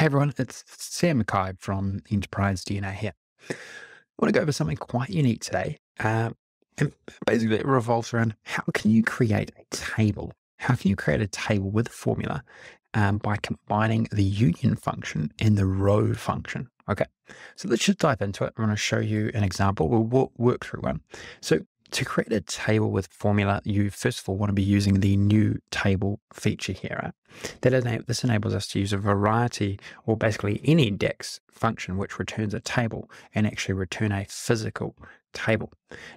Hey everyone, it's Sam McKay from Enterprise DNA here. I want to go over something quite unique today. Um, and basically, it revolves around how can you create a table? How can you create a table with a formula um, by combining the union function and the row function? Okay, so let's just dive into it. I'm going to show you an example. We'll work through one. So to create a table with formula, you first of all want to be using the new table feature here. That ena- this enables us to use a variety or basically any DAX function which returns a table and actually return a physical table.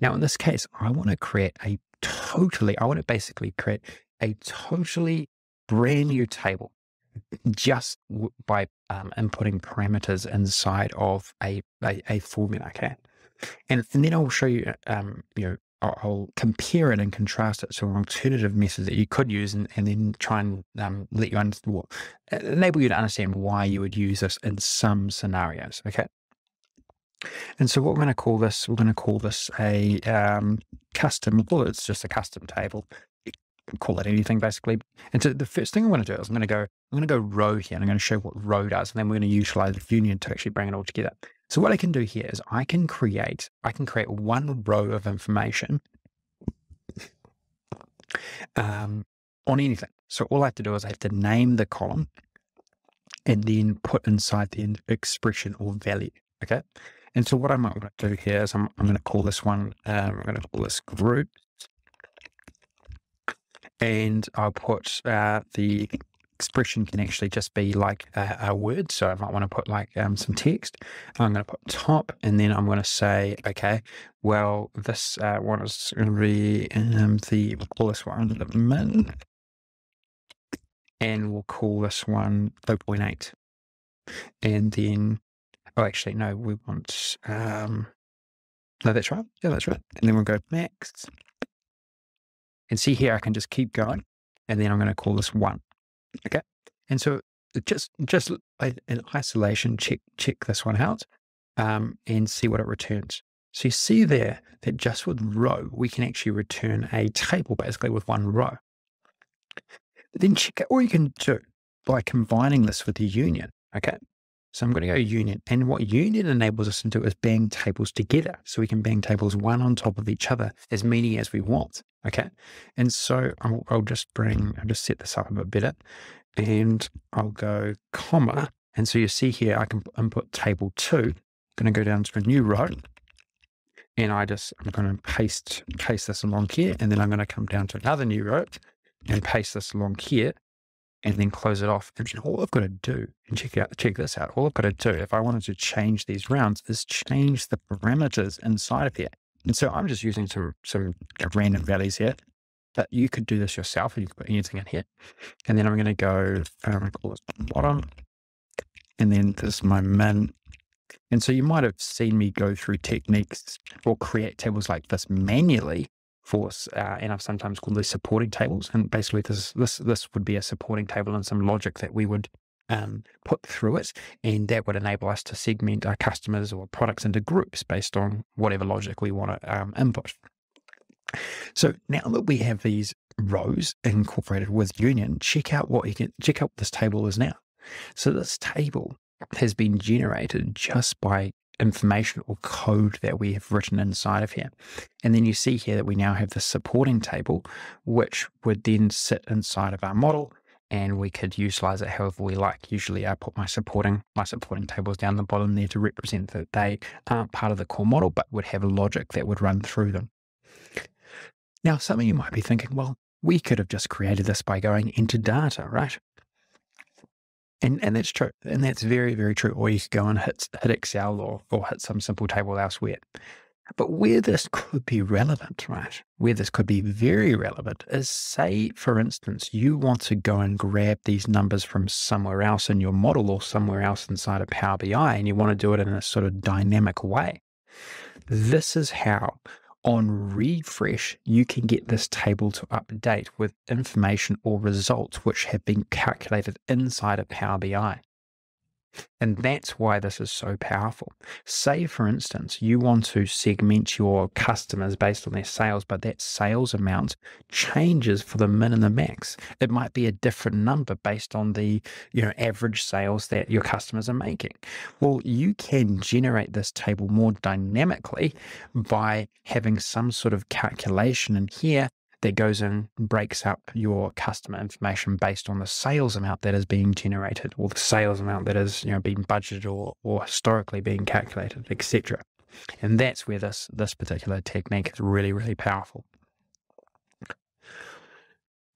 Now, in this case, I want to create a totally, I want to basically create a totally brand new table just by um, inputting parameters inside of a, a, a formula. Okay. And, and then I'll show you, um, you know, I'll, I'll compare it and contrast it to an alternative method that you could use and, and then try and um, let you understand, enable you to understand why you would use this in some scenarios. Okay. And so what we're going to call this, we're going to call this a um, custom, well, it's just a custom table. Call it anything basically. And so the first thing I'm going to do is I'm going to go, I'm going to go row here and I'm going to show what row does. And then we're going to utilize the union to actually bring it all together. So what I can do here is I can create, I can create one row of information um, on anything. So all I have to do is I have to name the column and then put inside the expression or value. Okay. And so what I might want to do here is I'm, I'm going to call this one, um, I'm going to call this group. And I'll put uh, the expression can actually just be like a, a word. So I might want to put like um, some text. I'm going to put top and then I'm going to say, okay, well, this uh, one is going to be um, the, this one the min. And we'll call this one 0.8. And then, oh, actually, no, we want, um, no, that's right. Yeah, that's right. And then we'll go max. And see here, I can just keep going. And then I'm going to call this one. Okay. And so just just in isolation, check check this one out um, and see what it returns. So you see there that just with row, we can actually return a table basically with one row. Then check out what you can do by combining this with the union. Okay. So I'm going to go union. And what union enables us to do is bang tables together. So we can bang tables one on top of each other as many as we want. Okay. And so I'll, I'll just bring, I'll just set this up a bit better and I'll go comma. And so you see here, I can input table two. I'm going to go down to a new row and I just, I'm going to paste, paste this along here. And then I'm going to come down to another new row and paste this along here and then close it off. And all I've got to do, and check out, check this out. All I've got to do, if I wanted to change these rounds, is change the parameters inside of here. And so I'm just using some some random values here, but you could do this yourself and you could put anything in here. And then I'm going to go, this bottom, and then this is my min. And so you might have seen me go through techniques or create tables like this manually for, uh, and I've sometimes called these supporting tables. And basically, this this this would be a supporting table and some logic that we would um, put through it, and that would enable us to segment our customers or products into groups based on whatever logic we want to um, input. So now that we have these rows incorporated with Union, check out what you can check out what this table is now. So this table has been generated just by information or code that we have written inside of here. And then you see here that we now have the supporting table, which would then sit inside of our model and we could utilize it however we like. Usually I put my supporting my supporting tables down the bottom there to represent that they aren't part of the core model, but would have a logic that would run through them. Now, some of you might be thinking, well, we could have just created this by going into data, right? And and that's true. And that's very, very true. Or you could go and hit hit Excel or or hit some simple table elsewhere. But where this could be relevant, right? Where this could be very relevant is say, for instance, you want to go and grab these numbers from somewhere else in your model or somewhere else inside of Power BI and you want to do it in a sort of dynamic way. This is how on refresh, you can get this table to update with information or results which have been calculated inside of Power BI. And that's why this is so powerful. Say, for instance, you want to segment your customers based on their sales, but that sales amount changes for the min and the max. It might be a different number based on the you know average sales that your customers are making. Well, you can generate this table more dynamically by having some sort of calculation in here that goes in and breaks up your customer information based on the sales amount that is being generated or the sales amount that is you know being budgeted or, or historically being calculated etc and that's where this this particular technique is really really powerful.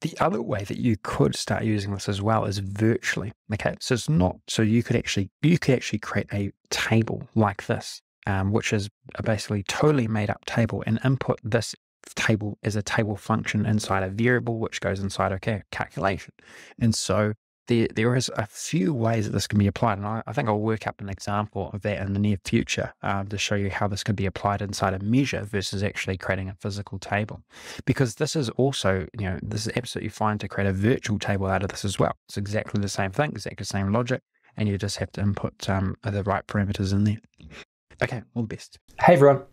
The other way that you could start using this as well is virtually okay? So it's not so you could actually you could actually create a table like this um, which is a basically totally made up table and input this table is a table function inside a variable, which goes inside a calculation. And so there, there is a few ways that this can be applied. And I, I think I'll work up an example of that in the near future um, to show you how this could be applied inside a measure versus actually creating a physical table. Because this is also, you know, this is absolutely fine to create a virtual table out of this as well. It's exactly the same thing, exactly the same logic, and you just have to input um, the right parameters in there. Okay, all the best. Hey everyone.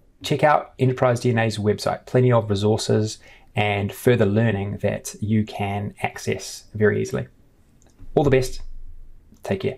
check out Enterprise DNA's website. Plenty of resources and further learning that you can access very easily. All the best. Take care.